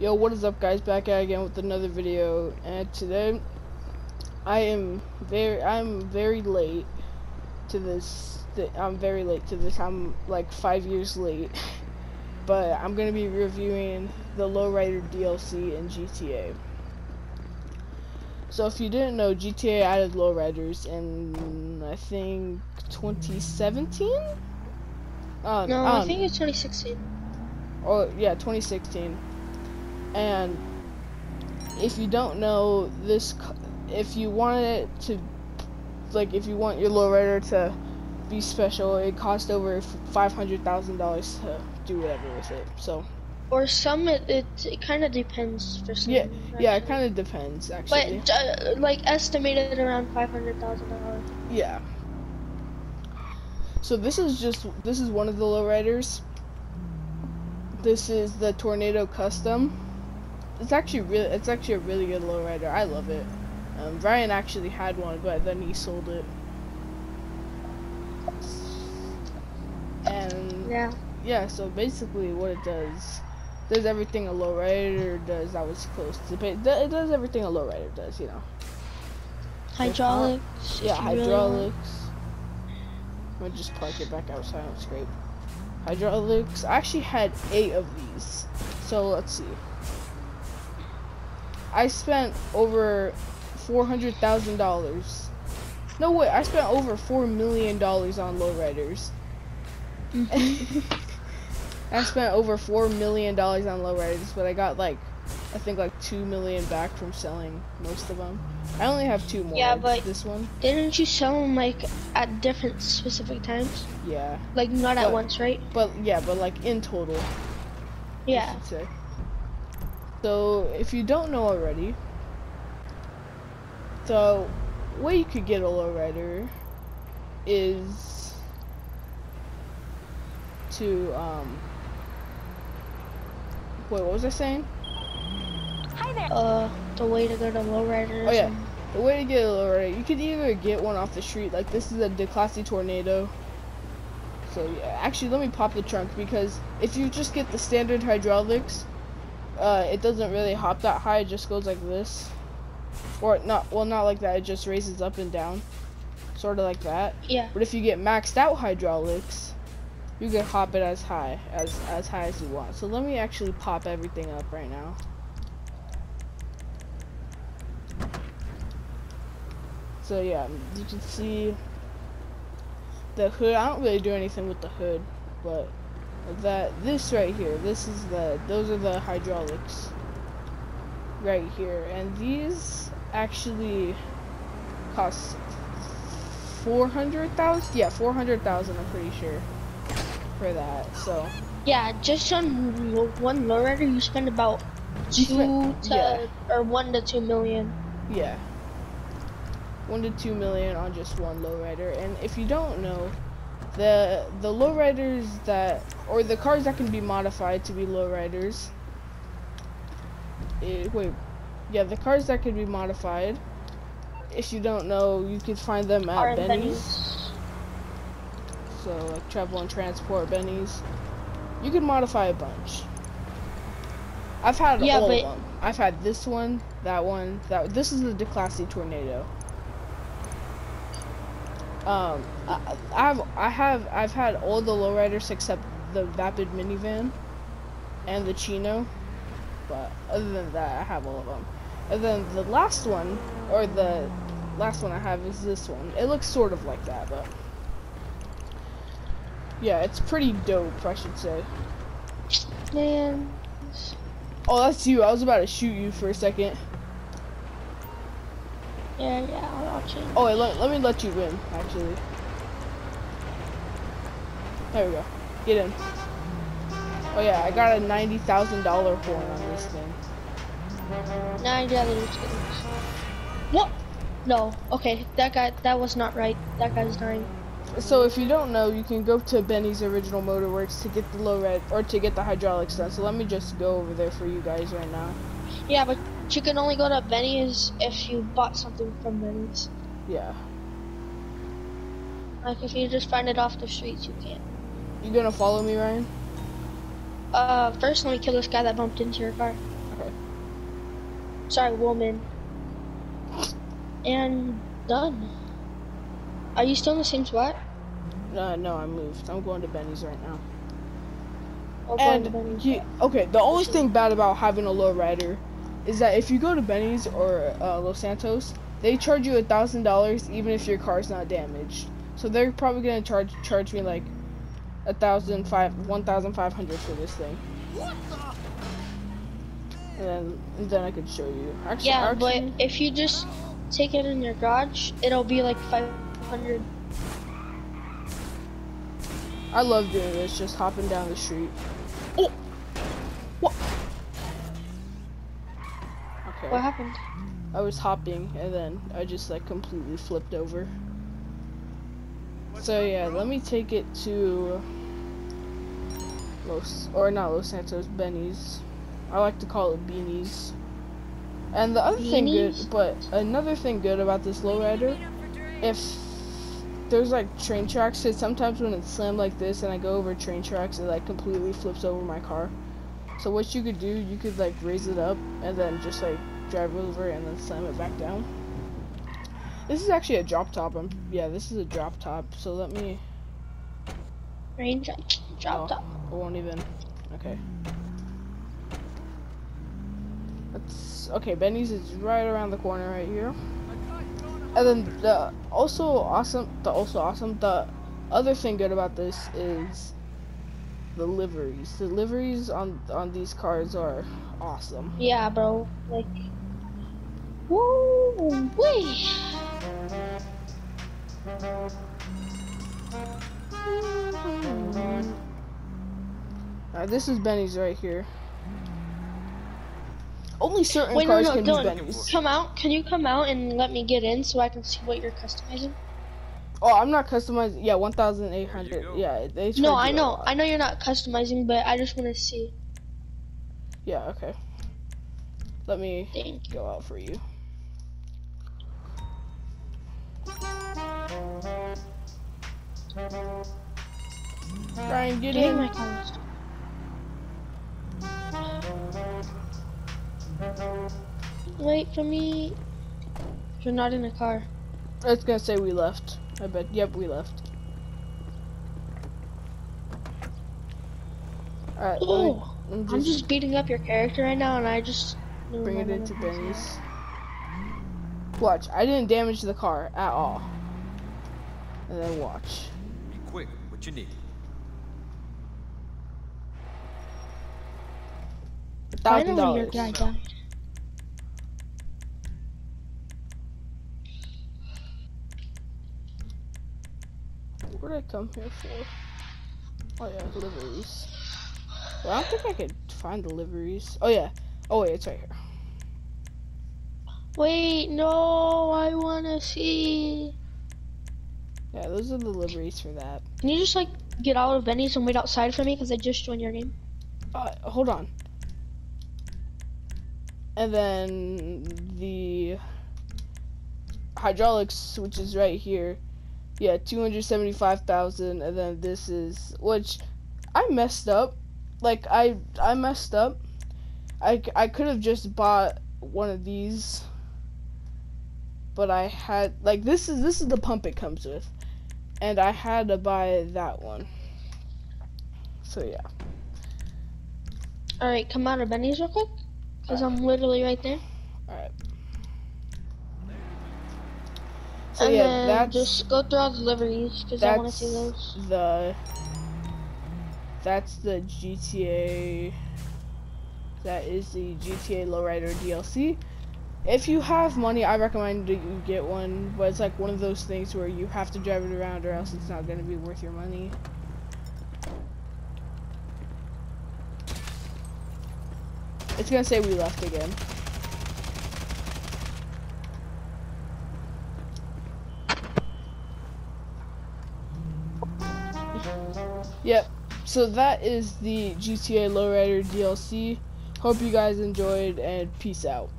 Yo, what is up guys? Back at again with another video and today I am very I'm very late to this I'm very late to this. I'm like 5 years late. But I'm going to be reviewing the Lowrider DLC in GTA. So if you didn't know, GTA added lowriders in I think 2017? Uh, no, I think it's 2016. Oh yeah, 2016 and if you don't know this if you want it to like if you want your lowrider to be special it costs over five hundred thousand dollars to do whatever with it so. Or some it it, it kind of depends for some yeah actually. yeah it kind of depends actually. but uh, like estimated around five hundred thousand dollars. Yeah. So this is just this is one of the lowriders. This is the tornado custom it's actually really, it's actually a really good lowrider. I love it. Um, Ryan actually had one, but then he sold it. And yeah, yeah. So basically, what it does, does everything a lowrider does. I was close to, it does everything a lowrider does. You know. Hydraulics. Yeah, hydraulics. Really I'm just park it back outside and scrape. Hydraulics. I actually had eight of these. So let's see. I spent over four hundred thousand dollars. No way, I spent over four million dollars on lowriders. Mm-hmm. I spent over four million dollars on lowriders, but I got like, I think like two million back from selling most of them. I only have two more. Yeah, but this one. Didn't you sell them like at different specific times? Yeah. Like not but, at once, right? But yeah, but like in total. Yeah. So, if you don't know already, the way you could get a lowrider is to, um, wait, what was I saying? Hi there. Uh, the way to get a lowrider. Oh yeah, the way to get a lowrider, you could either get one off the street, like this is a Declasse Tornado. So yeah, actually let me pop the trunk because if you just get the standard hydraulics, uh, it doesn't really hop that high. It just goes like this, or not. Well, not like that. It just raises up and down, sort of like that. Yeah. But if you get maxed out hydraulics, you can hop it as high as as high as you want. So let me actually pop everything up right now. So yeah, you can see the hood. I don't really do anything with the hood, but that this right here this is the those are the hydraulics right here. And these actually cost 400,000 yeah 400,000 I'm pretty sure for that so. Yeah just on one lowrider you spend about two to yeah. or one to two million. Yeah. One to two million on just one lowrider and if you don't know the the lowriders that or the cars that can be modified to be lowriders. Eh, wait, yeah, the cars that can be modified. If you don't know, you can find them at Benny's. Benny's. So like travel and transport Benny's. You can modify a bunch. I've had yeah, all of them. I've had this one, that one, that. This is the Declasse Tornado. Um, I, I have I have I've had all the lowriders except the Vapid minivan and the Chino, but other than that, I have all of them. And then the last one, or the last one I have is this one. It looks sort of like that, but yeah, it's pretty dope, I should say. Man. Oh, that's you. I was about to shoot you for a second. Yeah, yeah, I'll, I'll change. Oh, wait, let, let me let you win, actually. There we go. Get in. Oh yeah, I got a ninety thousand dollar horn on this thing. Ninety dollars. What? No. Okay, that guy. That was not right. That guy's dying. So if you don't know, you can go to Benny's Original Motorworks to get the low red or to get the hydraulics done. So let me just go over there for you guys right now. Yeah, but you can only go to Benny's if you bought something from Benny's. Yeah. Like if you just find it off the streets, you can't. You gonna follow me, Ryan? Uh, first let me kill this guy that bumped into your car. Okay. Sorry, woman. And done. Are you still in the same spot? Uh, no, I moved. I'm going to Benny's right now. Into And Benny's. you, okay, the only thing bad about having a lowrider is that if you go to Benny's or uh, Los Santos, they charge you a thousand dollars even if your car's not damaged. So they're probably gonna charge charge me like a thousand five one thousand five hundred for this thing. And then and then I could show you. Actually, Yeah, but if you just take it in your garage, it'll be like 500. I love doing this, just hopping down the street. Oh, Okay. What happened? I was hopping and then I just like completely flipped over. So yeah, let me take it to Los or not Los Santos, Benny's. I like to call it Beanies. And the other thing good, but another thing good about this lowrider, if there's like train tracks, cause sometimes when it's slammed like this and I go over train tracks, it like completely flips over my car. So what you could do, you could like raise it up and then just like drive over and then slam it back down. This is actually a drop top. I'm, yeah, this is a drop top. So let me. Range drop, drop oh, top. I won't even. Okay. That's okay. Benny's is right around the corner right here. And then the also awesome, the also awesome, the other thing good about this is the liveries. The liveries on on these cars are awesome. Yeah, bro. Like, woo, wee. Uh, this is Benny's right here. Only certain Wait, no, cars no, can Dylan, use Benny's. come out. Can you come out and let me get in so I can see what you're customizing? Oh, I'm not customizing. Yeah, 1,800. There you go. Yeah, they. No, I know. I know you're not customizing, but I just want to see. Yeah, okay. Let me Thank go out for you. Ryan, get Dang, in. my car Wait for me. You're not in a car. I was gonna say we left. I bet. Yep, we left. Alright, let me, Oh, let me I'm just beating up your character right now, and I just bring it into I'm Benny's. Watch, I didn't damage the car at all. And then watch. Be quick. What you need? Thousand dollars. What did I come here for? Oh yeah, liveries. Well, I don't think I could find the liveries. Oh yeah. Oh wait, it's right here. Wait, no, I wanna see. Yeah, those are the liveries for that. Can you just like get out of Benny's and wait outside for me? Cause I just joined your game. Uh, hold on. And then the hydraulics, which is right here. Yeah, 275,000 and then this is which I messed up. Like I I messed up. I I could have just bought one of these. But I had like this is this is the pump it comes with. And I had to buy that one. So yeah. All right, come out of Benny's real quick, cause I'm literally right there. Alright. So and yeah, then that's just go through all the liveries, cause I wanna see those. the that's the GTA that is the GTA Lowrider DLC. If you have money, I recommend that you get one, but it's like one of those things where you have to drive it around or else it's not going to be worth your money. It's to say we left again. Yep. So that is the GTA Lowrider DLC. Hope you guys enjoyed and peace out.